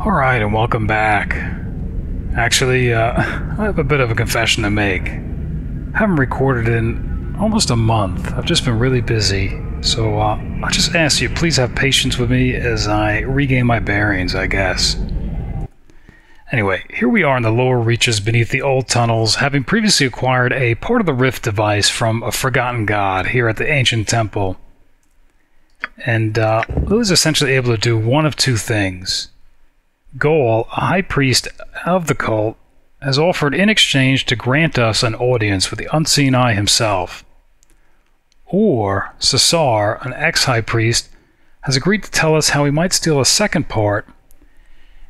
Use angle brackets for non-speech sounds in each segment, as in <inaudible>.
Alright, and welcome back. Actually, uh, <laughs> I have a bit of a confession to make. I haven't recorded in almost a month. I've just been really busy. So, uh, I just ask you, please have patience with me as I regain my bearings, I guess. Anyway, here we are in the lower reaches beneath the old tunnels, having previously acquired a part of the rift device from a forgotten god here at the ancient temple. And uh, Lilly's essentially able to do one of two things. Gaal, a high priest of the cult, has offered in exchange to grant us an audience with the unseen eye himself. Or Sassar, an ex high priest, has agreed to tell us how he might steal a second part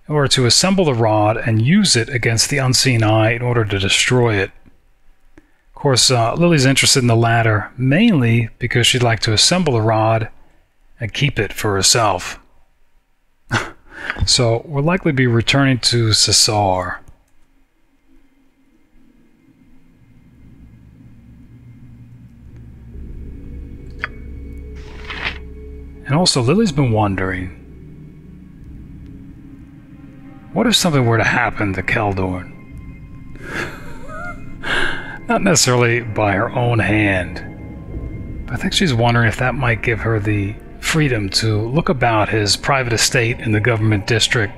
in order to assemble the rod and use it against the unseen eye in order to destroy it. Of course, uh, Lilly's interested in the latter mainly because she'd like to assemble the rod and keep it for herself. So we'll likely be returning to Sassar. And also, Lilly's been wondering what if something were to happen to Keldorn? <laughs> Not necessarily by her own hand, I think she's wondering if that might give her the freedom to look about his private estate in the government district.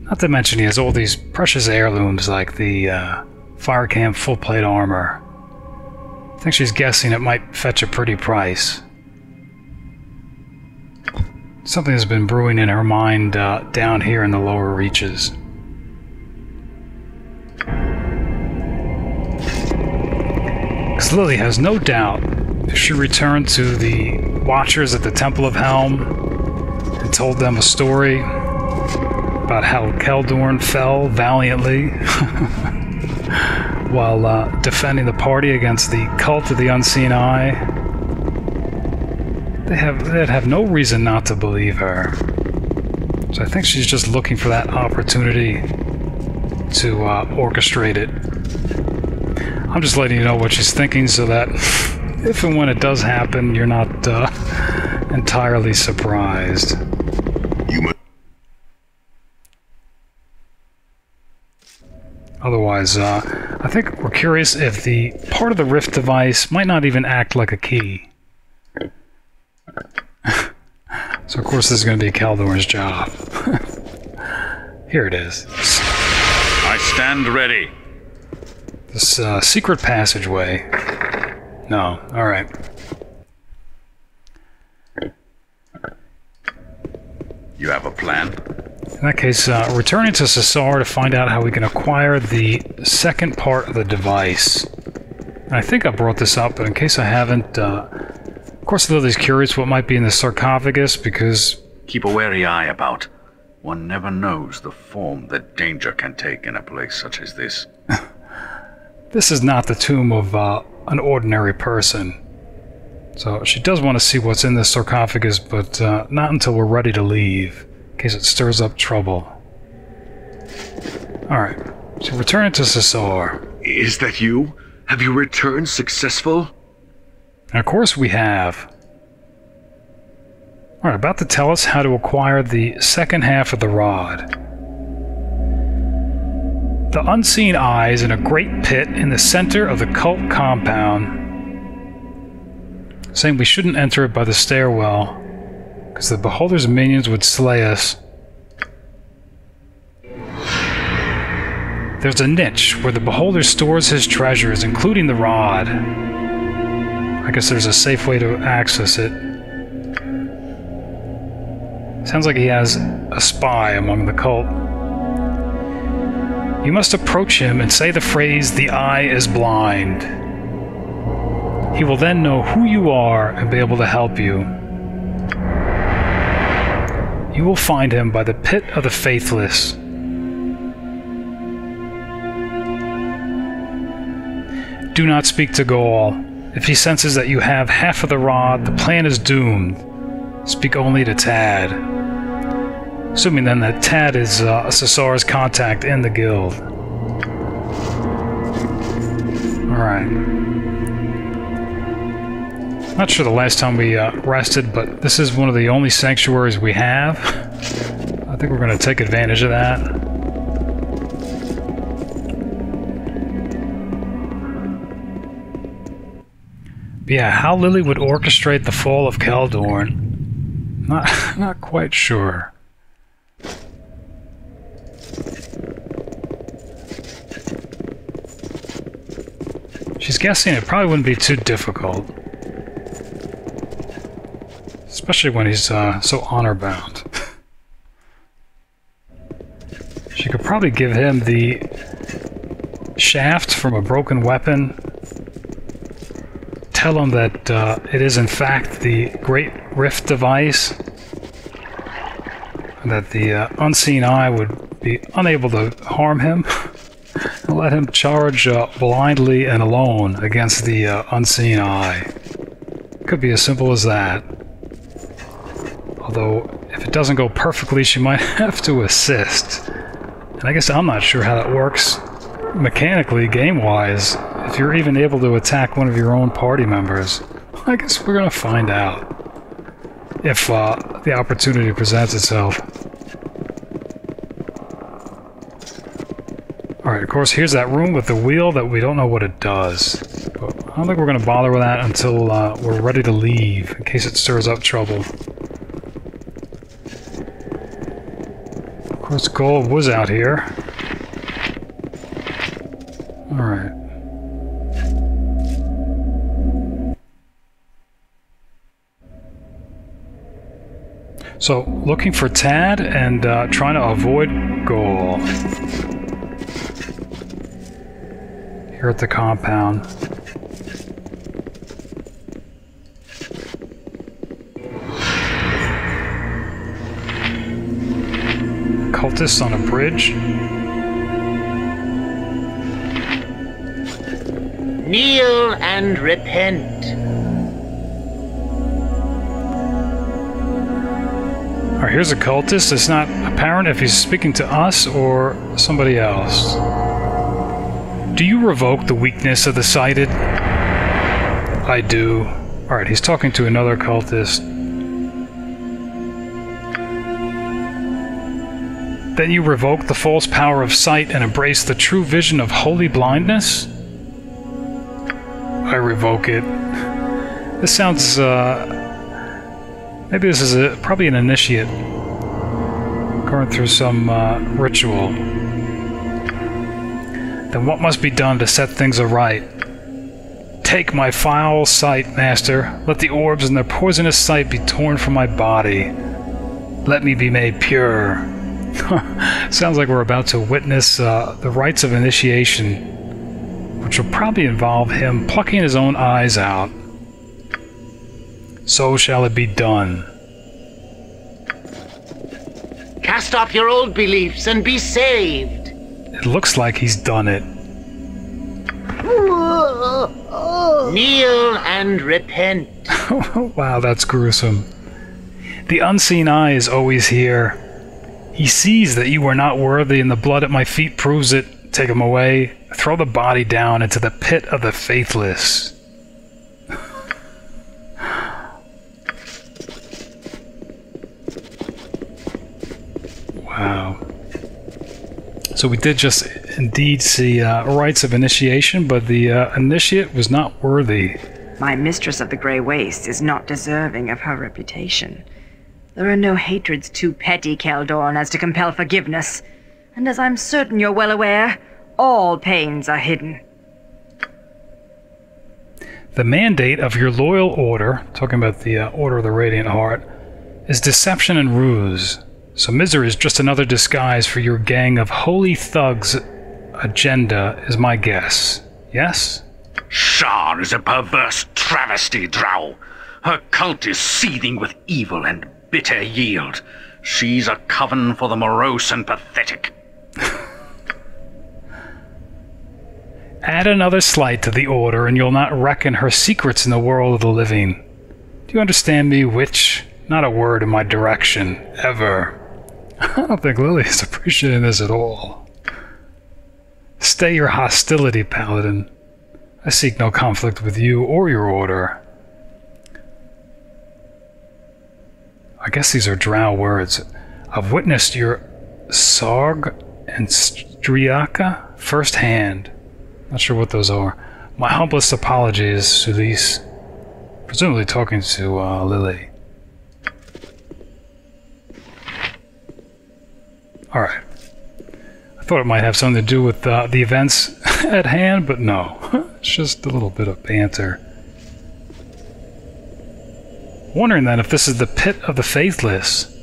Not to mention he has all these precious heirlooms like the uh, full plate armor. I think she's guessing it might fetch a pretty price. Something has been brewing in her mind uh, down here in the lower reaches. Because Lilly has no doubt if she returned to the Watchers at the Temple of Helm and told them a story about how Keldorn fell valiantly <laughs> while uh, defending the party against the cult of the Unseen Eye they have they'd have no reason not to believe her. So I think she's just looking for that opportunity to uh, orchestrate it. I'm just letting you know what she's thinking so that <laughs> if and when it does happen, you're not uh, entirely surprised. You Otherwise, uh, I think we're curious if the part of the Rift device might not even act like a key. <laughs> so of course this is going to be Keldorn's job. <laughs> Here it is. I stand ready. This uh, secret passageway. No, alright. You have a plan? In that case, uh, returning to Sassar to find out how we can acquire the second part of the device. I think I brought this up, but in case I haven't, uh, course, Lilly's curious what might be in the sarcophagus because. Keep a wary eye about. One never knows the form that danger can take in a place such as this. <laughs> this is not the tomb of uh, an ordinary person. So she does want to see what's in this sarcophagus, but uh, not until we're ready to leave, in case it stirs up trouble. Alright, so returning to Sassar. Is that you? Have you returned successful? And of course we have. Alright, about to tell us how to acquire the second half of the rod. The unseen eye is in a great pit in the center of the cult compound. Saying we shouldn't enter it by the stairwell, because the beholder's minions would slay us. There's a niche where the beholder stores his treasures, including the rod. I guess there's a safe way to access it. Sounds like he has a spy among the cult. You must approach him and say the phrase, the eye is blind. He will then know who you are and be able to help you. You will find him by the pit of the faithless. Do not speak to Gaal. If he senses that you have half of the rod, the plan is doomed. Speak only to Tad. Assuming then that Tad is uh, Sassar's contact in the guild. Alright. Not sure the last time we uh, rested, but this is one of the only sanctuaries we have. I think we're going to take advantage of that. But yeah, how Lilly would orchestrate the fall of Keldorn, not, <laughs> not quite sure. She's guessing it probably wouldn't be too difficult. Especially when he's uh, so honor bound. she could probably give him the shaft from a broken weapon. Tell him that uh, it is in fact the Great Rift device. That the uh, unseen eye would be unable to harm him. <laughs> let him charge uh, blindly and alone against the uh, unseen eye. Could be as simple as that. Although, if it doesn't go perfectly, she might <laughs> have to assist. And I guess I'm not sure how that works mechanically, game-wise. If you're even able to attack one of your own party members. I guess we're gonna find out. If uh, the opportunity presents itself. Alright, of course, here's that room with the wheel that we don't know what it does. But I don't think we're going to bother with that until uh, we're ready to leave, in case it stirs up trouble. Course, Gaal was out here. Alright. So, looking for Tad and uh, trying to avoid Gaal. Here at the compound. Cultists on a bridge. Kneel and repent. Alright, here's a cultist. It's not apparent if he's speaking to us or somebody else. Do you revoke the weakness of the sighted? I do. Alright, he's talking to another cultist. Then you revoke the false power of sight and embrace the true vision of holy blindness? I revoke it. This sounds, uh. Maybe this is a, probably an initiate going through some uh, ritual. Then what must be done to set things aright? Take my foul sight, master. Let the orbs and their poisonous sight be torn from my body. Let me be made pure. <laughs> Sounds like we're about to witness uh, the rites of initiation, which will probably involve him plucking his own eyes out. So shall it be done. Cast off your old beliefs and be saved. It looks like he's done it. <laughs> Kneel and repent. <laughs> wow, that's gruesome. The unseen eye is always here. He sees that you are not worthy, and the blood at my feet proves it. Take him away. Throw the body down into the pit of the faithless. wow. So we did just indeed see uh, rites of initiation, but the uh, initiate was not worthy. My mistress of the Grey Waste is not deserving of her reputation. There are no hatreds too petty, Keldorn, as to compel forgiveness. And as I'm certain you're well aware, all pains are hidden. The mandate of your loyal order, talking about the uh, Order of the Radiant Heart, is deception and ruse. So misery is just another disguise for your gang of holy thugs' agenda, is my guess. Yes? Shar is a perverse travesty, Drow. Her cult is seething with evil and bitter yield. She's a coven for the morose and pathetic. <laughs> Add another slight to the order, and you'll not reckon her secrets in the world of the living. Do you understand me, witch? Not a word in my direction, ever. <laughs> I don't think Lilly is appreciating this at all. Stay your hostility, Paladin. I seek no conflict with you or your order. I guess these are drow words. I've witnessed your Sarg and Striaka firsthand. Not sure what those are. My humblest apologies, Sulis. Presumably talking to uh, Lilly. Alright. I thought it might have something to do with uh, the events <laughs> at hand, but no. it's <laughs> just a little bit of banter. Wondering then if this is the pit of the faithless.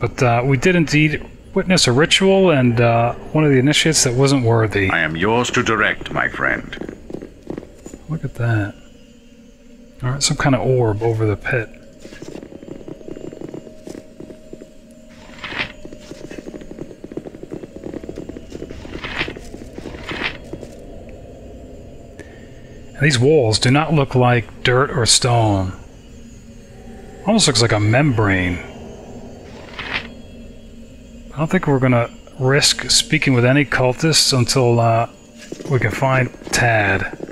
But uh, we did indeed witness a ritual and uh, one of the initiates that wasn't worthy. I am yours to direct, my friend. Look at that. Alright, some kind of orb over the pit. And these walls do not look like dirt or stone. Almost looks like a membrane. I don't think we're gonna risk speaking with any cultists until uh, we can find Tad.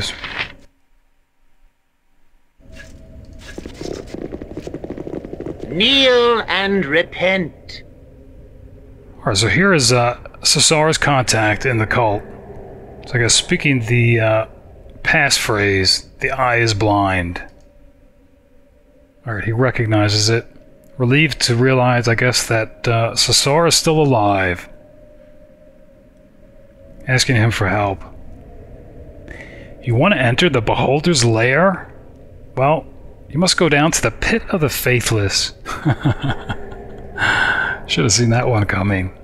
Is. Kneel and repent. Alright, so here is uh, Sassar's contact in the cult. So I guess speaking the uh, passphrase, the eye is blind. Alright, he recognizes it. Relieved to realize, I guess, that uh, Sassar is still alive. Asking him for help. You want to enter the Beholder's lair? Well, you must go down to the Pit of the Faithless. <laughs> Should have seen that one coming.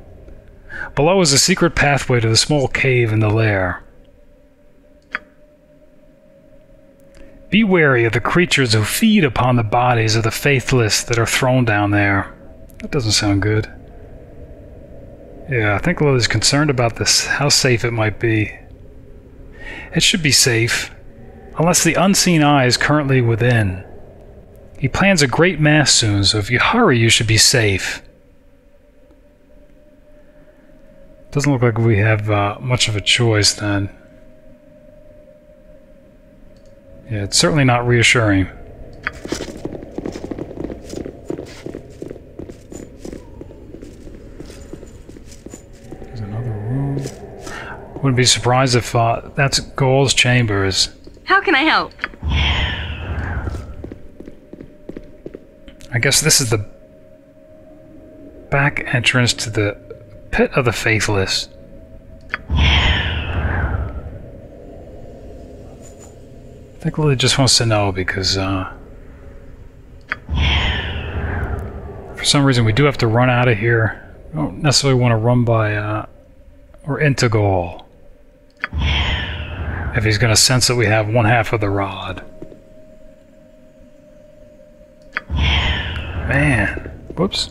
Below is a secret pathway to the small cave in the lair. Be wary of the creatures who feed upon the bodies of the faithless that are thrown down there. That doesn't sound good. Yeah, I think Lilly's concerned about this, how safe it might be. It should be safe, unless the unseen eye is currently within. He plans a great mass soon, so if you hurry, you should be safe. Doesn't look like we have uh, much of a choice then. Yeah, it's certainly not reassuring. There's another room. Wouldn't be surprised if uh, that's Gaal's chambers. How can I help? I guess this is the back entrance to the Pit of the Faithless. I think Lilly just wants to know because, uh, for some reason we do have to run out of here. We don't necessarily want to run by, uh, or into Gaul. If he's going to sense that we have one half of the rod. Man. Whoops.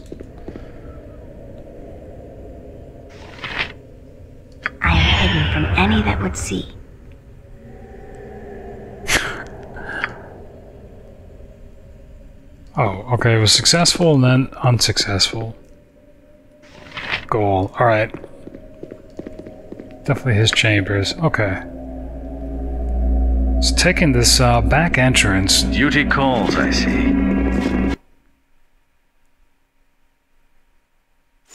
I am hidden from any that would see. <laughs> Oh, okay. It was successful and then unsuccessful. Gaal. Alright. Definitely his chambers. Okay. It's taking this uh, back entrance. Duty calls, I see.